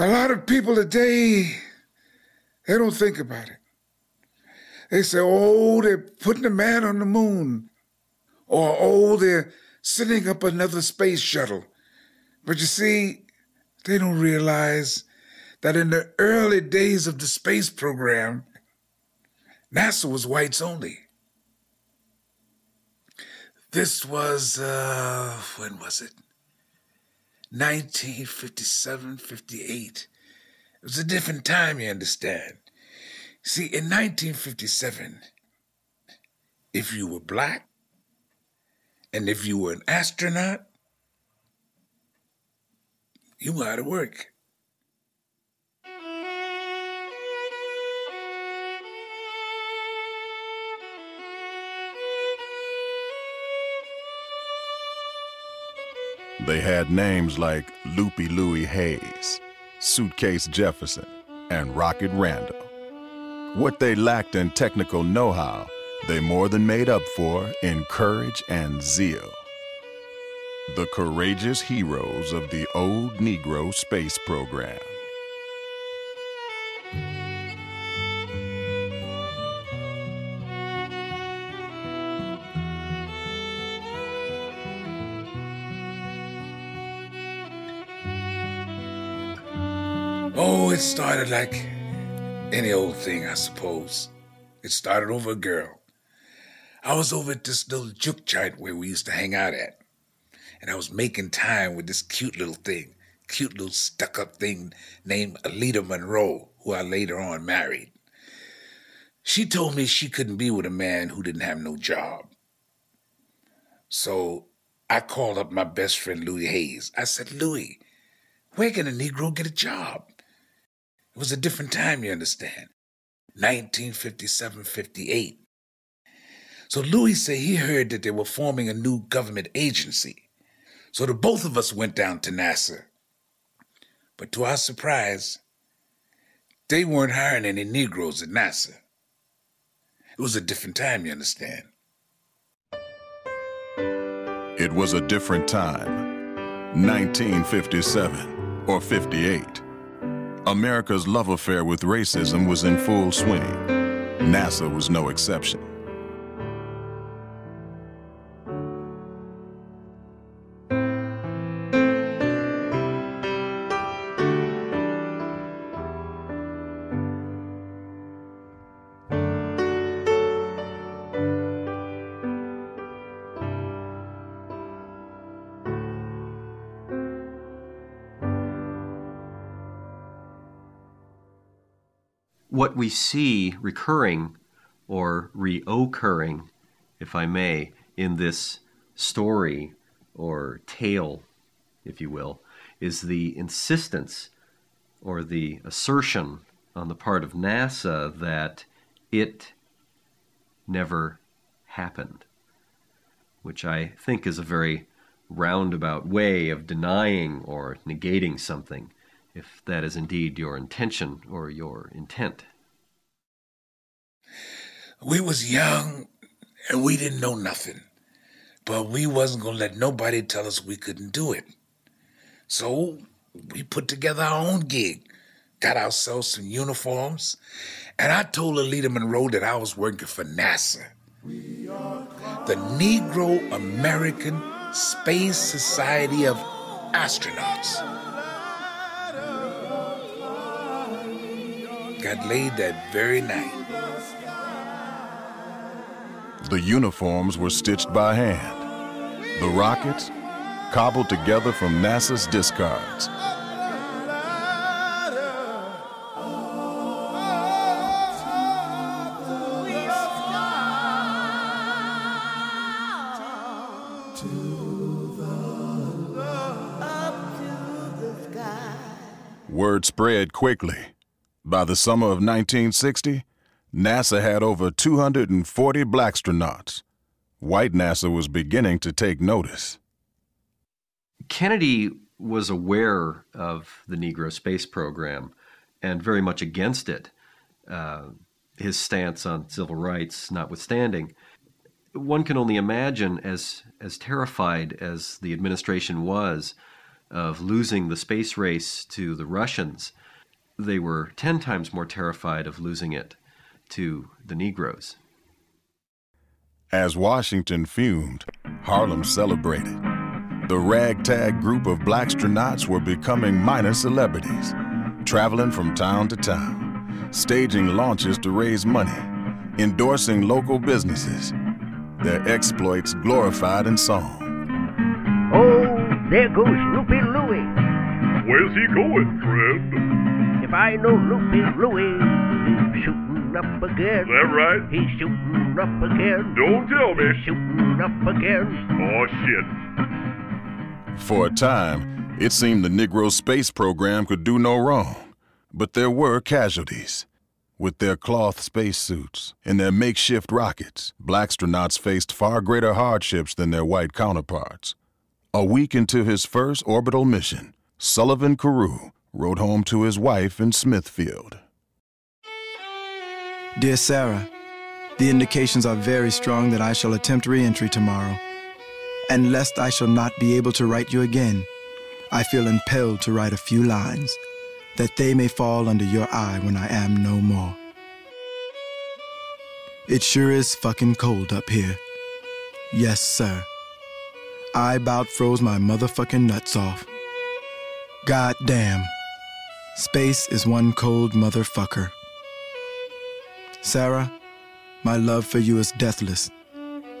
A lot of people today, they don't think about it. They say, oh, they're putting a man on the moon. Or, oh, they're sending up another space shuttle. But you see, they don't realize that in the early days of the space program, NASA was whites only. This was, uh, when was it? 1957, 58. It was a different time, you understand. See, in 1957, if you were black and if you were an astronaut, you were out of work. They had names like Loopy Louie Hayes, Suitcase Jefferson, and Rocket Randall. What they lacked in technical know-how, they more than made up for in courage and zeal. The courageous heroes of the old Negro space program. It started like any old thing, I suppose. It started over a girl. I was over at this little juke joint where we used to hang out at. And I was making time with this cute little thing, cute little stuck up thing named Alita Monroe, who I later on married. She told me she couldn't be with a man who didn't have no job. So I called up my best friend Louis Hayes. I said, Louis, where can a Negro get a job? It was a different time, you understand. 1957 58. So Louis said he heard that they were forming a new government agency. So the both of us went down to NASA. But to our surprise, they weren't hiring any Negroes at NASA. It was a different time, you understand. It was a different time. 1957 or 58. America's love affair with racism was in full swing. NASA was no exception. What we see recurring or reoccurring, if I may, in this story or tale, if you will, is the insistence or the assertion on the part of NASA that it never happened, which I think is a very roundabout way of denying or negating something if that is indeed your intention or your intent. We was young and we didn't know nothing. But we wasn't gonna let nobody tell us we couldn't do it. So we put together our own gig, got ourselves some uniforms, and I told Alita Monroe that I was working for NASA. The Negro American Space Society of Astronauts. Got laid that very night. The uniforms were stitched by hand. The rockets, cobbled together from NASA's discards. Word spread quickly. By the summer of 1960, NASA had over 240 black astronauts. White NASA was beginning to take notice. Kennedy was aware of the Negro space program and very much against it, uh, his stance on civil rights notwithstanding. One can only imagine, as, as terrified as the administration was, of losing the space race to the Russians, they were 10 times more terrified of losing it to the Negroes. As Washington fumed, Harlem celebrated. The ragtag group of black blackstronauts were becoming minor celebrities, traveling from town to town, staging launches to raise money, endorsing local businesses, their exploits glorified in song. Oh, there goes Loopy Louie. Where's he going, friend? If I know Loopy Louie, he's shooting up again. Is That right? He's shooting up again. Don't tell me. He's shooting up again. Oh, shit. For a time, it seemed the Negro space program could do no wrong. But there were casualties. With their cloth spacesuits and their makeshift rockets, blackstronauts faced far greater hardships than their white counterparts. A week into his first orbital mission, Sullivan Carew wrote home to his wife in Smithfield. Dear Sarah, the indications are very strong that I shall attempt reentry tomorrow. And lest I shall not be able to write you again, I feel impelled to write a few lines that they may fall under your eye when I am no more. It sure is fucking cold up here. Yes, sir. I about froze my motherfucking nuts off. God damn. Space is one cold motherfucker. Sarah, my love for you is deathless.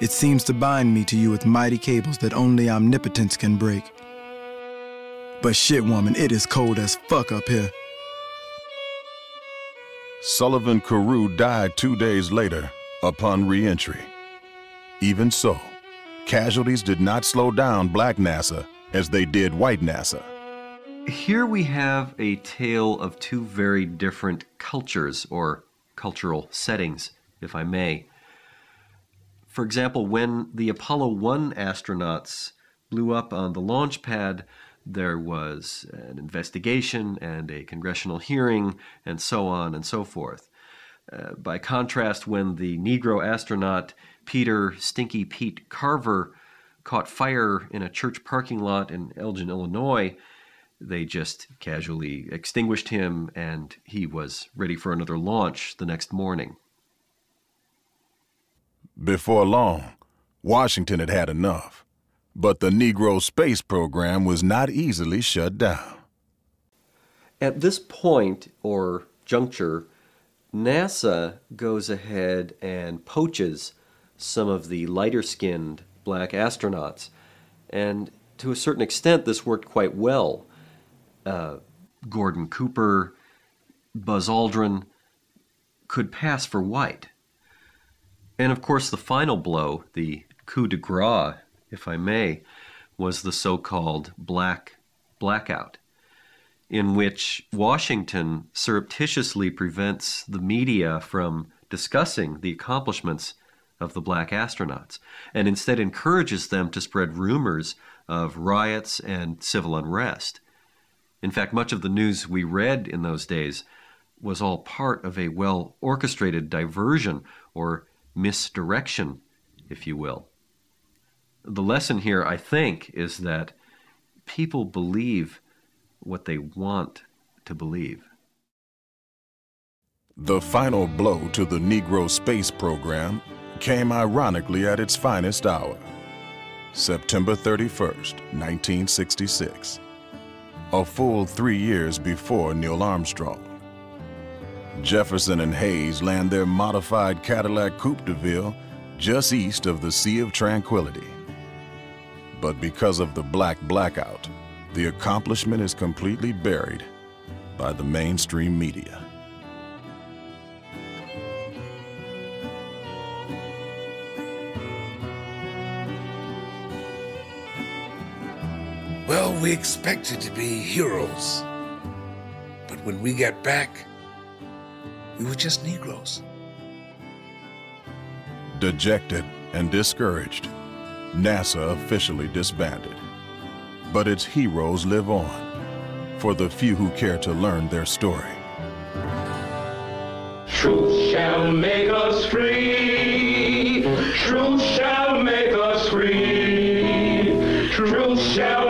It seems to bind me to you with mighty cables that only omnipotence can break. But shit, woman, it is cold as fuck up here. Sullivan Carew died two days later upon reentry. Even so, casualties did not slow down black NASA as they did white NASA. Here we have a tale of two very different cultures or cultural settings, if I may. For example, when the Apollo 1 astronauts blew up on the launch pad, there was an investigation and a congressional hearing, and so on and so forth. Uh, by contrast, when the Negro astronaut Peter Stinky Pete Carver caught fire in a church parking lot in Elgin, Illinois, they just casually extinguished him and he was ready for another launch the next morning. Before long, Washington had had enough. But the Negro space program was not easily shut down. At this point or juncture, NASA goes ahead and poaches some of the lighter skinned black astronauts. And to a certain extent, this worked quite well. Uh, Gordon Cooper, Buzz Aldrin could pass for white. And of course, the final blow, the coup de grace, if I may, was the so called Black Blackout, in which Washington surreptitiously prevents the media from discussing the accomplishments of the black astronauts and instead encourages them to spread rumors of riots and civil unrest. In fact, much of the news we read in those days was all part of a well orchestrated diversion or misdirection, if you will the lesson here, I think, is that people believe what they want to believe. The final blow to the Negro space program came ironically at its finest hour September 31st, 1966, a full three years before Neil Armstrong. Jefferson and Hayes land their modified Cadillac Coupe de Ville just east of the Sea of Tranquility. But because of the black blackout, the accomplishment is completely buried by the mainstream media. Well, we expected to be heroes. But when we got back, we were just Negroes. Dejected and discouraged, NASSA officially disbanded. But its heroes live on, for the few who care to learn their story. Truth shall make us free. Truth shall make us free. Truth shall